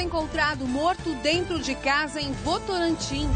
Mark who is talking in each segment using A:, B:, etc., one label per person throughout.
A: encontrado morto dentro de casa em Votorantim.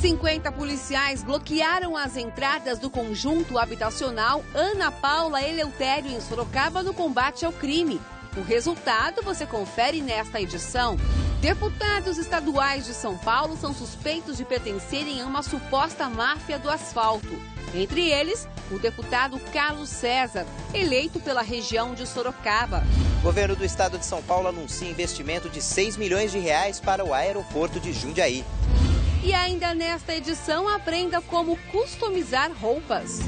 A: 50 policiais bloquearam as entradas do conjunto habitacional Ana Paula Eleutério em Sorocaba no combate ao crime. O resultado você confere nesta edição. Deputados estaduais de São Paulo são suspeitos de pertencerem a uma suposta máfia do asfalto. Entre eles, o deputado Carlos César, eleito pela região de Sorocaba.
B: O governo do estado de São Paulo anuncia investimento de 6 milhões de reais para o aeroporto de Jundiaí.
A: E ainda nesta edição, aprenda como customizar roupas.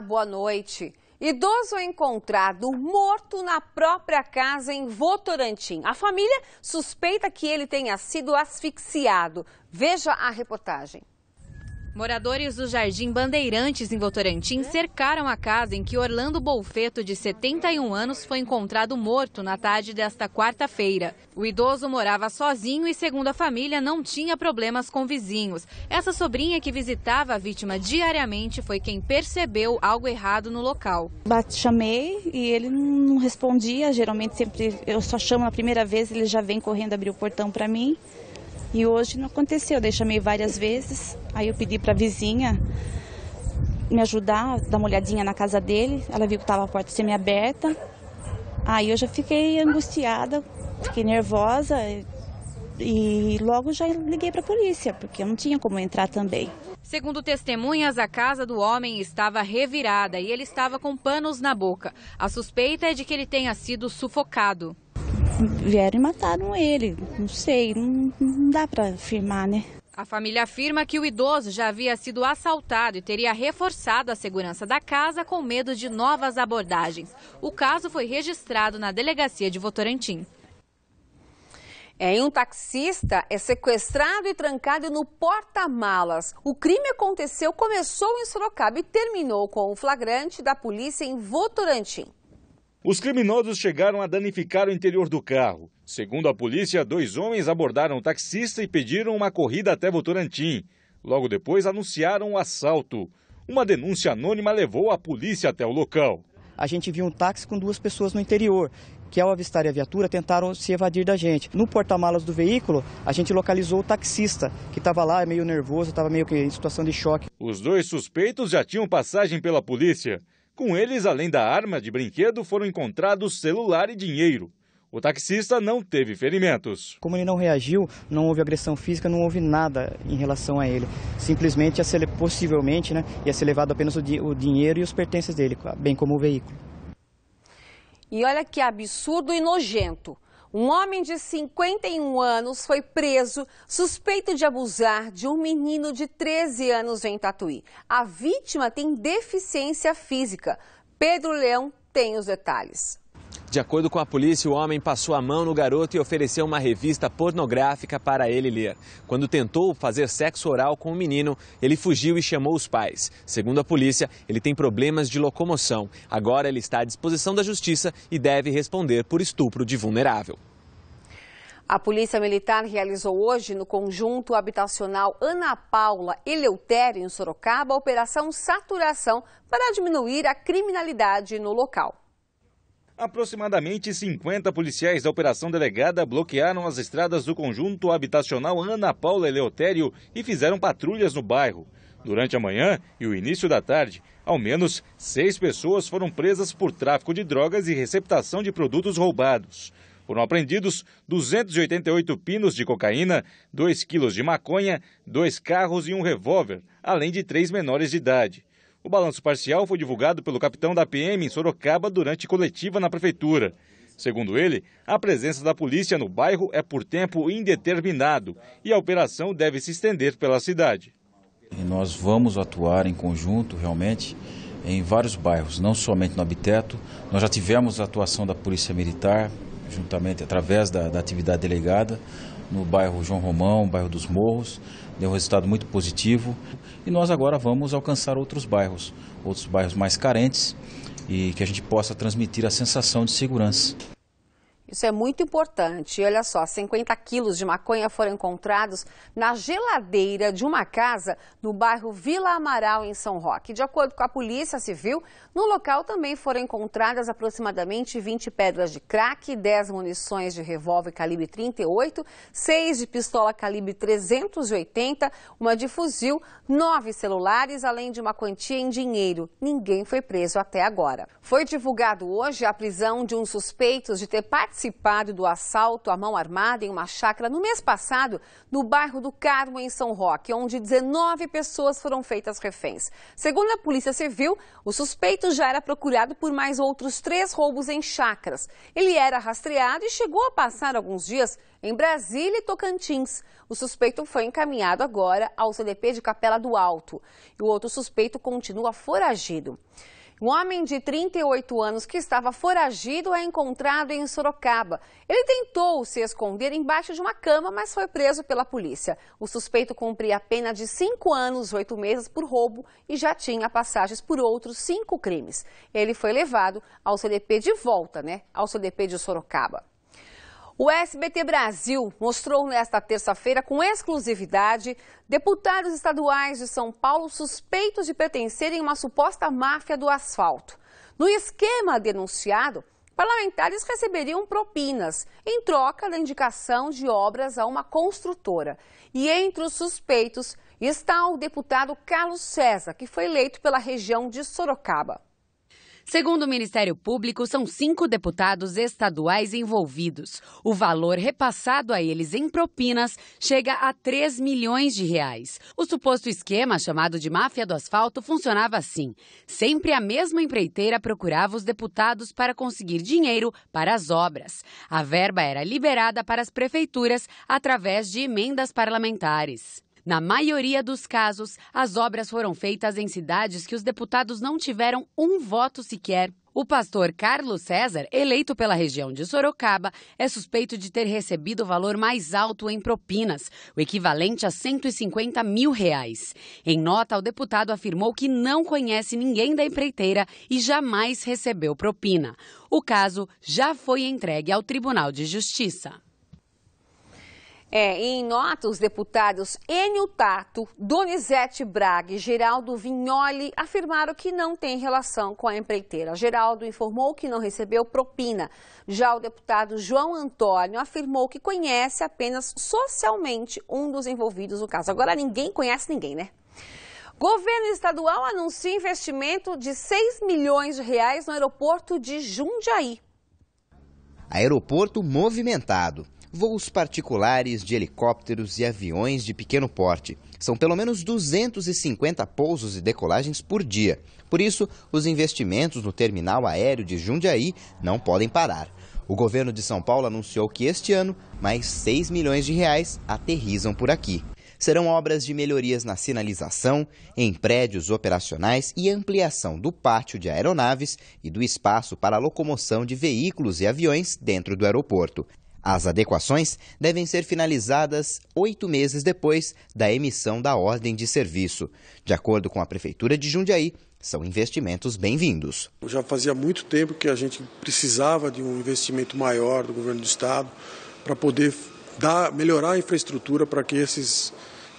A: Boa noite. Idoso é encontrado morto na própria casa em Votorantim. A família suspeita que ele tenha sido asfixiado. Veja a reportagem.
C: Moradores do Jardim Bandeirantes, em Votorantim, cercaram a casa em que Orlando Bolfeto, de 71 anos, foi encontrado morto na tarde desta quarta-feira. O idoso morava sozinho e, segundo a família, não tinha problemas com vizinhos. Essa sobrinha que visitava a vítima diariamente foi quem percebeu algo errado no local.
D: Chamei e ele não respondia. Geralmente, sempre eu só chamo na primeira vez, ele já vem correndo abrir o portão para mim. E hoje não aconteceu, eu chamei várias vezes, aí eu pedi para a vizinha me ajudar, dar uma olhadinha na casa dele, ela viu que estava a porta semi-aberta, aí eu já fiquei angustiada, fiquei nervosa e logo já liguei para a polícia, porque eu não tinha como entrar também.
C: Segundo testemunhas, a casa do homem estava revirada e ele estava com panos na boca. A suspeita é de que ele tenha sido sufocado
D: vieram e mataram ele. Não sei, não, não dá para afirmar, né?
C: A família afirma que o idoso já havia sido assaltado e teria reforçado a segurança da casa com medo de novas abordagens. O caso foi registrado na delegacia de Votorantim.
A: É, um taxista é sequestrado e trancado no porta-malas. O crime aconteceu, começou em Sorocaba e terminou com o flagrante da polícia em Votorantim.
E: Os criminosos chegaram a danificar o interior do carro. Segundo a polícia, dois homens abordaram o taxista e pediram uma corrida até Votorantim. Logo depois, anunciaram o assalto. Uma denúncia anônima levou a polícia até o local.
F: A gente viu um táxi com duas pessoas no interior, que ao avistar a viatura tentaram se evadir da gente. No porta-malas do veículo, a gente localizou o taxista, que estava lá meio nervoso, estava meio que em situação de choque.
E: Os dois suspeitos já tinham passagem pela polícia. Com eles, além da arma de brinquedo, foram encontrados celular e dinheiro. O taxista não teve ferimentos.
F: Como ele não reagiu, não houve agressão física, não houve nada em relação a ele. Simplesmente, ia ser, possivelmente, né, ia ser levado apenas o, o dinheiro e os pertences dele, bem como o veículo.
A: E olha que absurdo e nojento. Um homem de 51 anos foi preso suspeito de abusar de um menino de 13 anos em Tatuí. A vítima tem deficiência física. Pedro Leão tem os detalhes.
G: De acordo com a polícia, o homem passou a mão no garoto e ofereceu uma revista pornográfica para ele ler. Quando tentou fazer sexo oral com o menino, ele fugiu e chamou os pais. Segundo a polícia, ele tem problemas de locomoção. Agora ele está à disposição da justiça e deve responder por estupro de vulnerável.
A: A Polícia Militar realizou hoje, no conjunto habitacional Ana Paula Eleutério, em Sorocaba, a Operação Saturação para diminuir a criminalidade no local.
E: Aproximadamente 50 policiais da Operação Delegada bloquearam as estradas do conjunto habitacional Ana Paula Eleutério e fizeram patrulhas no bairro. Durante a manhã e o início da tarde, ao menos seis pessoas foram presas por tráfico de drogas e receptação de produtos roubados. Foram apreendidos 288 pinos de cocaína, 2 quilos de maconha, dois carros e um revólver, além de três menores de idade. O balanço parcial foi divulgado pelo capitão da PM em Sorocaba durante coletiva na prefeitura. Segundo ele, a presença da polícia no bairro é por tempo indeterminado e a operação deve se estender pela cidade.
H: Nós vamos atuar em conjunto, realmente, em vários bairros, não somente no Habiteto. Nós já tivemos a atuação da Polícia Militar, juntamente através da, da atividade delegada no bairro João Romão, bairro dos Morros, deu um resultado muito positivo e nós agora vamos alcançar outros bairros, outros bairros mais carentes e que a gente possa transmitir a sensação de segurança.
A: Isso é muito importante. Olha só, 50 quilos de maconha foram encontrados na geladeira de uma casa no bairro Vila Amaral, em São Roque. De acordo com a Polícia Civil, no local também foram encontradas aproximadamente 20 pedras de crack, 10 munições de revólver calibre 38, 6 de pistola calibre 380, uma de fuzil, 9 celulares, além de uma quantia em dinheiro. Ninguém foi preso até agora. Foi divulgado hoje a prisão de um suspeito de ter participado participado do assalto à mão armada em uma chácara no mês passado, no bairro do Carmo, em São Roque, onde 19 pessoas foram feitas reféns. Segundo a Polícia Civil, o suspeito já era procurado por mais outros três roubos em chácaras. Ele era rastreado e chegou a passar alguns dias em Brasília e Tocantins. O suspeito foi encaminhado agora ao CDP de Capela do Alto. E o outro suspeito continua foragido. Um homem de 38 anos que estava foragido é encontrado em Sorocaba. Ele tentou se esconder embaixo de uma cama, mas foi preso pela polícia. O suspeito cumpria a pena de 5 anos, 8 meses por roubo e já tinha passagens por outros cinco crimes. Ele foi levado ao CDP de volta, né? Ao CDP de Sorocaba. O SBT Brasil mostrou nesta terça-feira, com exclusividade, deputados estaduais de São Paulo suspeitos de pertencerem a uma suposta máfia do asfalto. No esquema denunciado, parlamentares receberiam propinas em troca da indicação de obras a uma construtora. E entre os suspeitos está o deputado Carlos César, que foi eleito pela região de Sorocaba.
I: Segundo o Ministério Público, são cinco deputados estaduais envolvidos. O valor repassado a eles em propinas chega a 3 milhões de reais. O suposto esquema, chamado de máfia do asfalto, funcionava assim. Sempre a mesma empreiteira procurava os deputados para conseguir dinheiro para as obras. A verba era liberada para as prefeituras através de emendas parlamentares. Na maioria dos casos, as obras foram feitas em cidades que os deputados não tiveram um voto sequer. O pastor Carlos César, eleito pela região de Sorocaba, é suspeito de ter recebido o valor mais alto em propinas, o equivalente a 150 mil reais. Em nota, o deputado afirmou que não conhece ninguém da empreiteira e jamais recebeu propina. O caso já foi entregue ao Tribunal de Justiça.
A: É, em nota, os deputados Enio Tato, Donizete Braga e Geraldo Vignoli afirmaram que não tem relação com a empreiteira. Geraldo informou que não recebeu propina. Já o deputado João Antônio afirmou que conhece apenas socialmente um dos envolvidos no caso. Agora ninguém conhece ninguém, né? Governo estadual anuncia investimento de 6 milhões de reais no aeroporto de Jundiaí.
B: Aeroporto movimentado voos particulares de helicópteros e aviões de pequeno porte. São pelo menos 250 pousos e decolagens por dia. Por isso, os investimentos no terminal aéreo de Jundiaí não podem parar. O governo de São Paulo anunciou que este ano mais 6 milhões de reais aterrizam por aqui. Serão obras de melhorias na sinalização, em prédios operacionais e ampliação do pátio de aeronaves e do espaço para a locomoção de veículos e aviões dentro do aeroporto. As adequações devem ser finalizadas oito meses depois da emissão da ordem de serviço. De acordo com a Prefeitura de Jundiaí, são investimentos bem-vindos.
J: Já fazia muito tempo que a gente precisava de um investimento maior do governo do Estado para poder dar, melhorar a infraestrutura para que esses,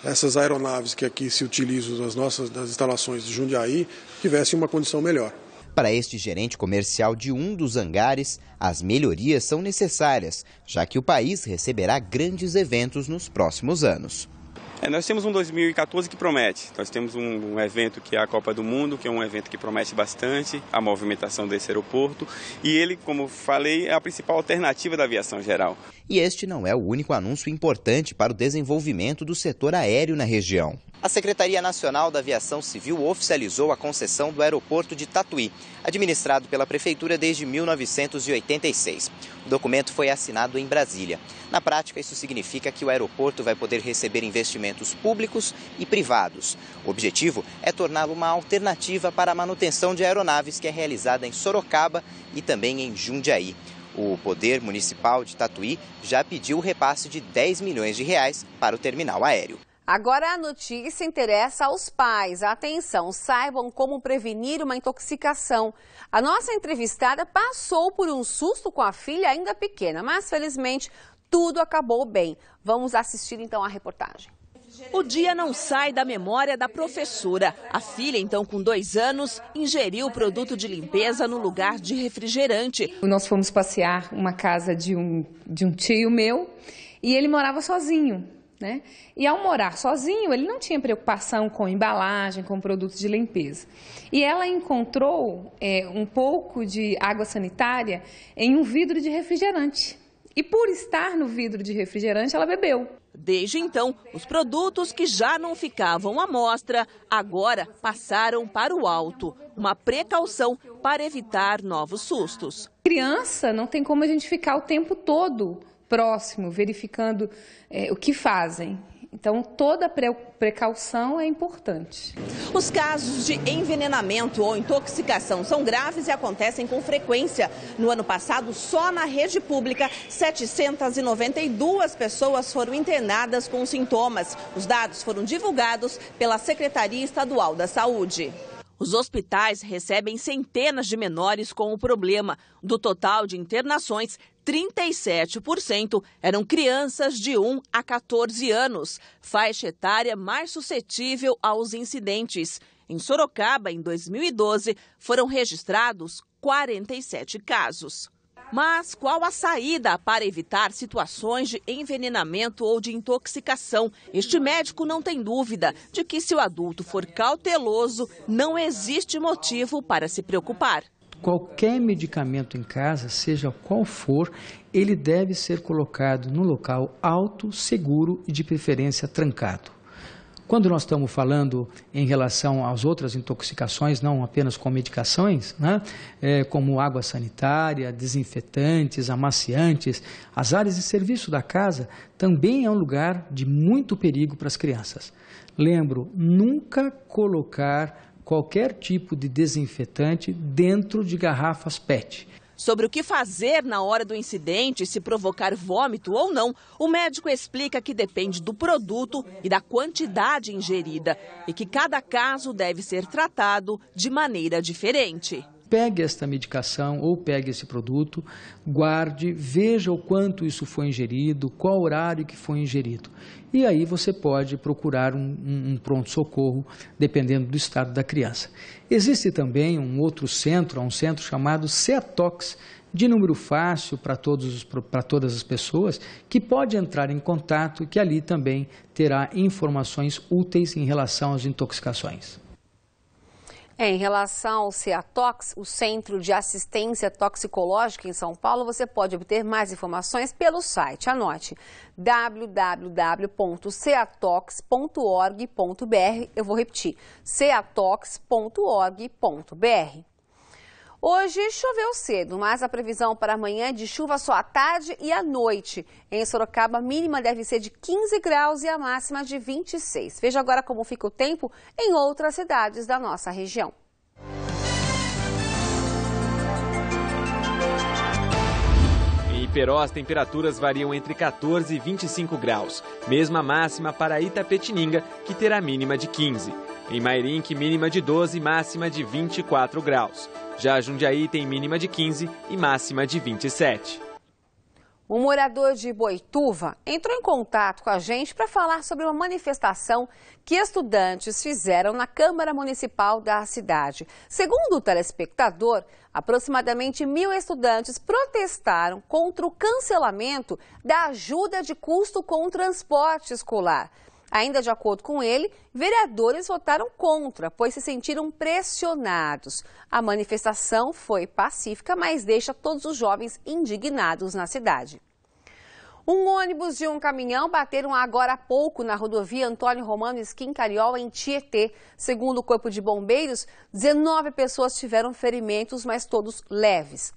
J: essas aeronaves que aqui se utilizam nas nossas nas instalações de Jundiaí tivessem uma condição melhor.
B: Para este gerente comercial de um dos hangares, as melhorias são necessárias, já que o país receberá grandes eventos nos próximos anos.
K: É, nós temos um 2014 que promete. Nós temos um, um, evento que é a Copa do Mundo, que é um evento que promete bastante a movimentação desse aeroporto. E ele, como falei, é a principal alternativa da aviação geral.
B: E este não é o único anúncio importante para o desenvolvimento do setor aéreo na região. A Secretaria Nacional da Aviação Civil oficializou a concessão do aeroporto de Tatuí, administrado pela Prefeitura desde 1986. O documento foi assinado em Brasília. Na prática, isso significa que o aeroporto vai poder receber investimentos públicos e privados. O objetivo é torná-lo uma alternativa para a manutenção de aeronaves que é realizada em Sorocaba e também em Jundiaí. O Poder Municipal de Tatuí já pediu o repasse de 10 milhões de reais para o terminal aéreo.
A: Agora a notícia interessa aos pais. Atenção, saibam como prevenir uma intoxicação. A nossa entrevistada passou por um susto com a filha ainda pequena, mas felizmente tudo acabou bem. Vamos assistir então a reportagem.
L: O dia não sai da memória da professora. A filha, então com dois anos, ingeriu o produto de limpeza no lugar de refrigerante.
M: Nós fomos passear uma casa de um, de um tio meu e ele morava sozinho. Né? E ao morar sozinho, ele não tinha preocupação com embalagem, com produtos de limpeza. E ela encontrou é, um pouco de água sanitária em um vidro de refrigerante. E por estar no vidro de refrigerante, ela bebeu.
L: Desde então, os produtos que já não ficavam à mostra, agora passaram para o alto. Uma precaução para evitar novos sustos.
M: Criança não tem como a gente ficar o tempo todo próximo, verificando é, o que fazem. Então, toda precaução é importante.
L: Os casos de envenenamento ou intoxicação são graves e acontecem com frequência. No ano passado, só na rede pública, 792 pessoas foram internadas com sintomas. Os dados foram divulgados pela Secretaria Estadual da Saúde. Os hospitais recebem centenas de menores com o problema. Do total de internações, 37% eram crianças de 1 a 14 anos, faixa etária mais suscetível aos incidentes. Em Sorocaba, em 2012, foram registrados 47 casos. Mas qual a saída para evitar situações de envenenamento ou de intoxicação? Este médico não tem dúvida de que, se o adulto for cauteloso, não existe motivo para se preocupar.
N: Qualquer medicamento em casa, seja qual for, ele deve ser colocado no local alto, seguro e de preferência trancado. Quando nós estamos falando em relação às outras intoxicações, não apenas com medicações, né, é, como água sanitária, desinfetantes, amaciantes, as áreas de serviço da casa também é um lugar de muito perigo para as crianças. Lembro, nunca colocar qualquer tipo de desinfetante dentro de garrafas PET.
L: Sobre o que fazer na hora do incidente, se provocar vômito ou não, o médico explica que depende do produto e da quantidade ingerida e que cada caso deve ser tratado de maneira diferente
N: pegue esta medicação ou pegue esse produto, guarde, veja o quanto isso foi ingerido, qual horário que foi ingerido. E aí você pode procurar um, um, pronto-socorro, dependendo do estado da criança. Existe também um outro centro, um centro chamado CETOX, de número fácil para todas as pessoas, que pode entrar em contato e que ali também terá informações úteis em relação às intoxicações.
A: É, em relação ao CEATOX, o Centro de Assistência Toxicológica em São Paulo, você pode obter mais informações pelo site. Anote www.ceatox.org.br. Eu vou repetir: ceatox.org.br. Hoje choveu cedo, mas a previsão para amanhã é de chuva só à tarde e à noite. Em Sorocaba, a mínima deve ser de 15 graus e a máxima de 26. Veja agora como fica o tempo em outras cidades da nossa região.
G: Em Iperó, as temperaturas variam entre 14 e 25 graus. Mesma máxima para Itapetininga, que terá mínima de 15. Em Mairink, mínima de 12 e máxima de 24 graus. Já Jundiaí tem mínima de 15 e máxima de 27.
A: Um morador de Boituva entrou em contato com a gente para falar sobre uma manifestação que estudantes fizeram na Câmara Municipal da cidade. Segundo o telespectador, aproximadamente mil estudantes protestaram contra o cancelamento da ajuda de custo com o transporte escolar. Ainda de acordo com ele, vereadores votaram contra, pois se sentiram pressionados. A manifestação foi pacífica, mas deixa todos os jovens indignados na cidade. Um ônibus e um caminhão bateram agora há pouco na rodovia Antônio Romano Esquim Cariol, em Tietê. Segundo o Corpo de Bombeiros, 19 pessoas tiveram ferimentos, mas todos leves.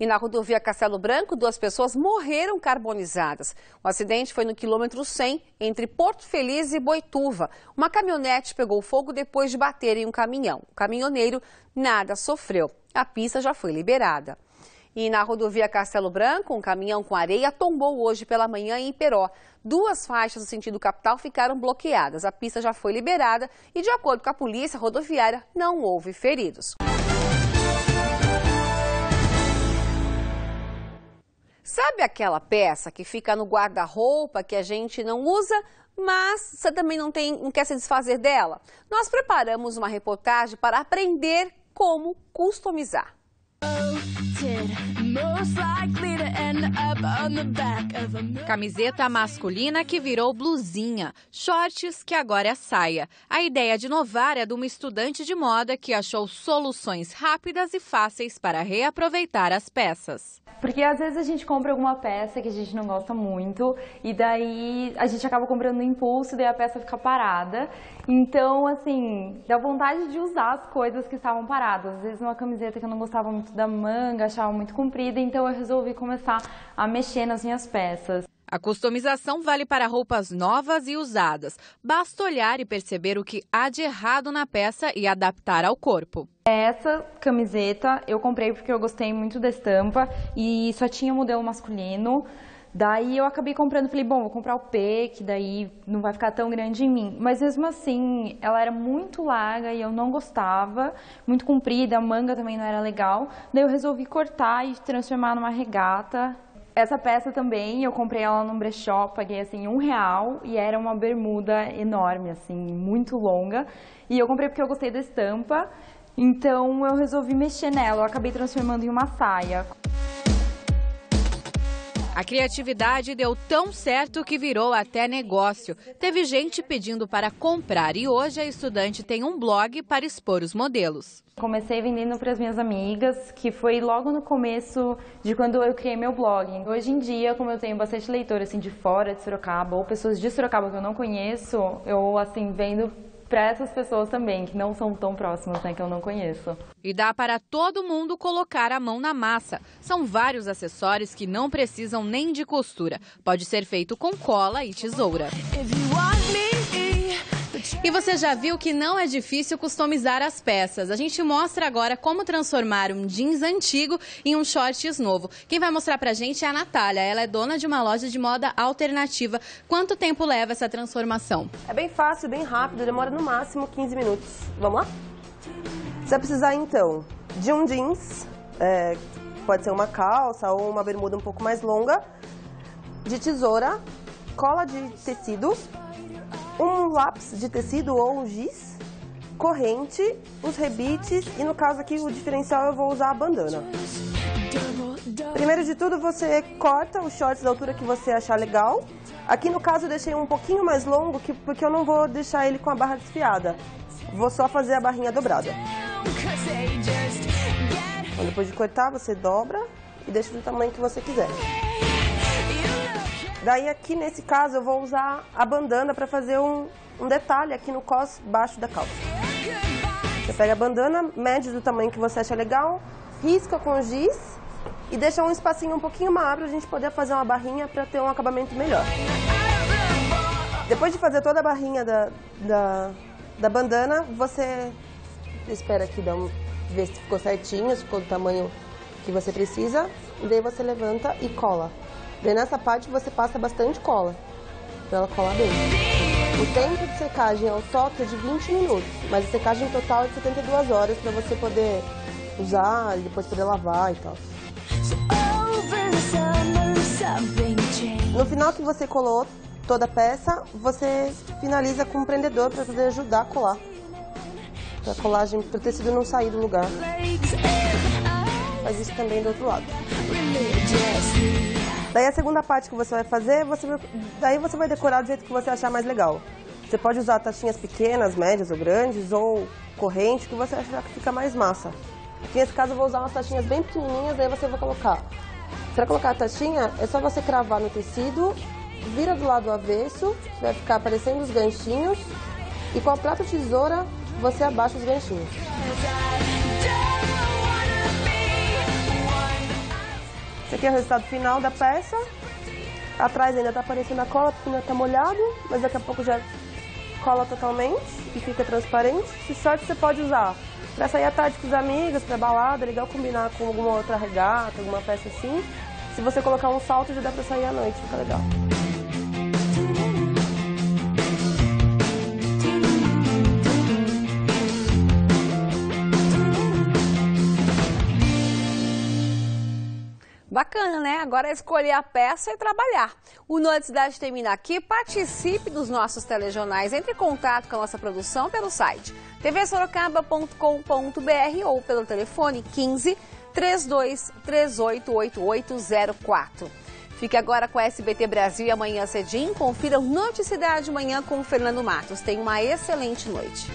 A: E na rodovia Castelo Branco, duas pessoas morreram carbonizadas. O acidente foi no quilômetro 100, entre Porto Feliz e Boituva. Uma caminhonete pegou fogo depois de bater em um caminhão. O caminhoneiro nada sofreu. A pista já foi liberada. E na rodovia Castelo Branco, um caminhão com areia tombou hoje pela manhã em Iperó. Duas faixas no sentido capital ficaram bloqueadas. A pista já foi liberada e, de acordo com a polícia rodoviária, não houve feridos. Sabe aquela peça que fica no guarda-roupa que a gente não usa, mas você também não, tem, não quer se desfazer dela? Nós preparamos uma reportagem para aprender como customizar. most likely.
C: Camiseta masculina que virou blusinha, shorts que agora é saia. A ideia de inovar é de uma estudante de moda que achou soluções rápidas e fáceis para reaproveitar as peças.
O: Porque às vezes a gente compra alguma peça que a gente não gosta muito e daí a gente acaba comprando no impulso e daí a peça fica parada. Então, assim, dá vontade de usar as coisas que estavam paradas. Às vezes uma camiseta que eu não gostava muito da manga, achava muito comprida, então eu resolvi começar a mexer nas minhas peças.
C: A customização vale para roupas novas e usadas. Basta olhar e perceber o que há de errado na peça e adaptar ao corpo.
O: Essa camiseta eu comprei porque eu gostei muito da estampa e só tinha modelo masculino. Daí eu acabei comprando, falei, bom, vou comprar o P, que daí não vai ficar tão grande em mim. Mas mesmo assim, ela era muito larga e eu não gostava, muito comprida, a manga também não era legal. Daí eu resolvi cortar e transformar numa regata. Essa peça também, eu comprei ela num brechó, paguei assim um real e era uma bermuda enorme, assim, muito longa. E eu comprei porque eu gostei da estampa, então eu resolvi mexer nela, eu acabei transformando em uma saia.
C: A criatividade deu tão certo que virou até negócio. Teve gente pedindo para comprar e hoje a estudante tem um blog para expor os modelos.
O: Comecei vendendo para as minhas amigas, que foi logo no começo de quando eu criei meu blog. Hoje em dia, como eu tenho bastante leitor assim de fora de Sorocaba ou pessoas de Sorocaba que eu não conheço, eu assim vendo para essas pessoas também, que não são tão próximas, né, que eu não conheço.
C: E dá para todo mundo colocar a mão na massa. São vários acessórios que não precisam nem de costura. Pode ser feito com cola e tesoura. E você já viu que não é difícil customizar as peças. A gente mostra agora como transformar um jeans antigo em um shorts novo. Quem vai mostrar pra gente é a Natália. Ela é dona de uma loja de moda alternativa. Quanto tempo leva essa transformação?
P: É bem fácil, bem rápido, demora no máximo 15 minutos. Vamos lá? Você vai precisar então de um jeans, é, pode ser uma calça ou uma bermuda um pouco mais longa, de tesoura, cola de tecido, um lápis de tecido ou um giz, corrente, os rebites e no caso aqui o diferencial eu vou usar a bandana. Primeiro de tudo você corta os shorts da altura que você achar legal. Aqui no caso eu deixei um pouquinho mais longo que, porque eu não vou deixar ele com a barra desfiada. Vou só fazer a barrinha dobrada. Então, depois de cortar você dobra e deixa do tamanho que você quiser. Daí aqui nesse caso eu vou usar a bandana para fazer um, um detalhe aqui no cos baixo da calça. Você pega a bandana, mede do tamanho que você acha legal, risca com giz e deixa um espacinho um pouquinho maior para a gente poder fazer uma barrinha para ter um acabamento melhor. Depois de fazer toda a barrinha da, da, da bandana, você espera aqui dar um, ver se ficou certinho, se ficou do tamanho que você precisa, e daí você levanta e cola. Daí nessa parte você passa bastante cola, para ela colar bem. O tempo de secagem ao toque é de 20 minutos, mas a secagem total é de 72 horas para você poder usar e depois poder lavar e tal. No final que você colou toda a peça, você finaliza com um prendedor para poder ajudar a colar. Para a colagem, para o tecido não sair do lugar. Faz isso também do outro lado. Daí a segunda parte que você vai fazer, você vai, daí você vai decorar do jeito que você achar mais legal. Você pode usar taxinhas pequenas, médias ou grandes, ou corrente, que você achar que fica mais massa. Aqui nesse caso eu vou usar umas taxinhas bem pequenininhas, daí você vai colocar. Para colocar a taxinha, é só você cravar no tecido, vira do lado avesso, vai ficar aparecendo os ganchinhos, e com a prata tesoura você abaixa os ganchinhos. Aqui é o resultado final da peça. Atrás ainda está aparecendo a cola, porque ainda está molhado, mas daqui a pouco já cola totalmente e fica transparente. Esse short você pode usar para sair à tarde com os amigos, para balada, é legal combinar com alguma outra regata, alguma peça assim. Se você colocar um salto, já dá para sair à noite, fica legal.
A: Bacana, né? Agora é escolher a peça e trabalhar. O Noite Cidade termina aqui. Participe dos nossos telejornais. Entre em contato com a nossa produção pelo site tvsorocaba.com.br ou pelo telefone 15 32 38 8804. Fique agora com a SBT Brasil e amanhã cedinho confira o Noite Cidade Manhã com o Fernando Matos. Tenha uma excelente noite.